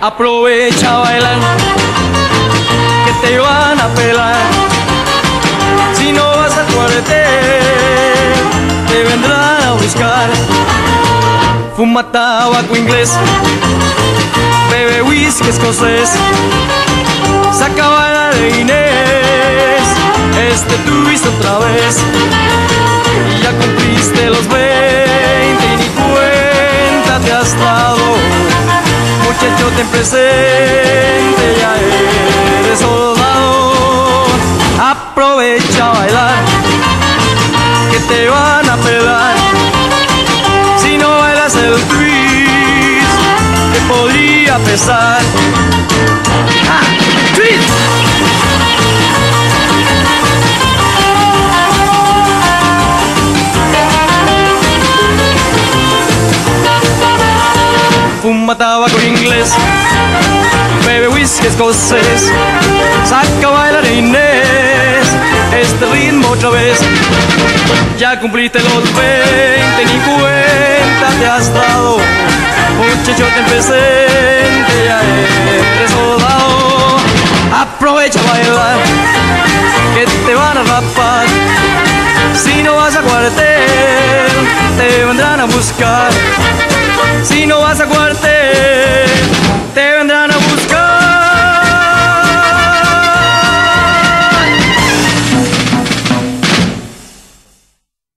Aprovecha a bailar, que te van a pelar. Si no vas al cuartel, te vendrán a buscar. Fuma tabaco inglés, bebe whisky escocés. Saca bala de Inés, este tuviste otra vez. Ya cumpliste los 20 y ni cuenta te has dado. Muchacho, ten presente, ya eres soldado. Aprovecha a bailar, que te van a pelar. Si no bailas el twist, te podría pesar. Fuma tabaco inglés, bebe whisky escocés, saca bailar Inés, este ritmo otra vez. Ya cumpliste los 20, ni cuenta te has dado. Muchacho, ten presente, ya eres soldado. Aprovecha a bailar, que te van a rapar. Si no vas a cuartel, te vendrán a buscar. Si no vas a cuartel, te